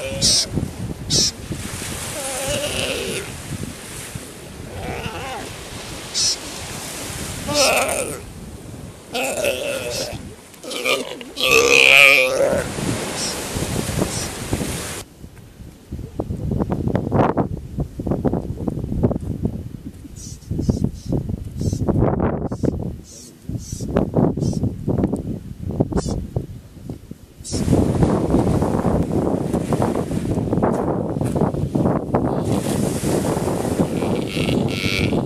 bitch. しっかり。